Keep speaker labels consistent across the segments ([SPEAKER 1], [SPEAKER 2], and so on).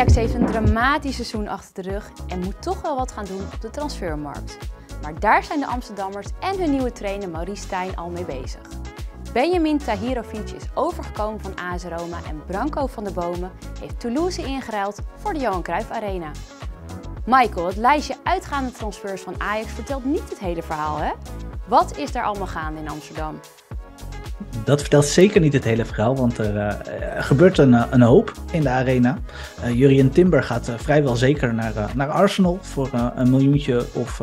[SPEAKER 1] Ajax heeft een dramatisch seizoen achter de rug en moet toch wel wat gaan doen op de transfermarkt. Maar daar zijn de Amsterdammers en hun nieuwe trainer Maurice Stijn al mee bezig. Benjamin Tahirovic is overgekomen van AS Roma en Branco van der Bomen heeft Toulouse ingeruild voor de Johan Cruijff Arena. Michael, het lijstje uitgaande transfers van Ajax vertelt niet het hele verhaal, hè? Wat is daar allemaal gaande in Amsterdam?
[SPEAKER 2] Dat vertelt zeker niet het hele verhaal, want er, uh, gebeurt een, eh, een, hoop in de arena. Uh, Jurien Timber gaat vrijwel zeker naar, naar Arsenal voor een miljoentje of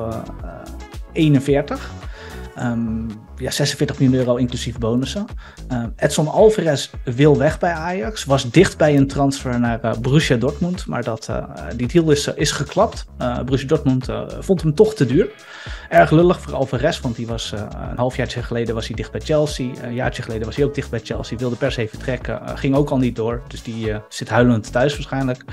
[SPEAKER 2] 41. Um, ja, 46 miljoen euro inclusief bonussen. Uh, Edson Alvarez wil weg bij Ajax. Was dicht bij een transfer naar uh, Borussia Dortmund. Maar dat, uh, die deal is, is geklapt. Borussia Dortmund vond hem toch te duur. Erg lullig voor Alvarez. Want die was, een halfjaartje geleden was hij dicht bij Chelsea. Een jaartje geleden was hij ook dicht bij Chelsea. Wilde per se vertrekken. ging ook al niet door. Dus die zit huilend thuis waarschijnlijk.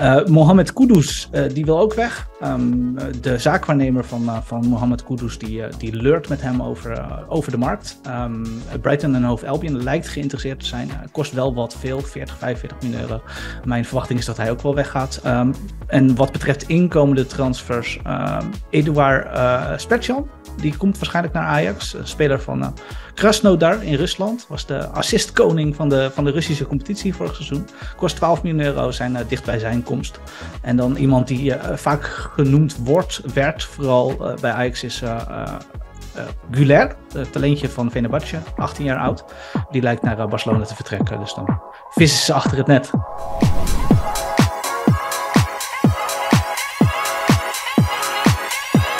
[SPEAKER 2] Uh, Mohamed Kudus, uh, die wil ook weg. Um, de zaakwaarnemer van, uh, van Mohamed Kudus, die, die leurt met hem over, over de markt. Um, Brighton en Hove Albion lijkt geïnteresseerd te zijn. kost wel wat veel, 40, 45 miljoen euro. Mijn verwachting is dat hij ook wel weggaat. Um, en wat betreft inkomende transfers, Eduard Spetjan, die komt waarschijnlijk naar Ajax. Speler van Krasnodar in Rusland. Was de assistkoning van de, van de Russische competitie vorig seizoen. Kost 12 miljoen euro, zijn uh, dicht bij zijn komst. En dan iemand die uh, vaak genoemd wordt, werd, vooral bij Ajax, is Guler. talentje van Fenerbahce, 18 jaar oud. Die lijkt naar Barcelona te vertrekken. Dus dan vissen ze achter het net.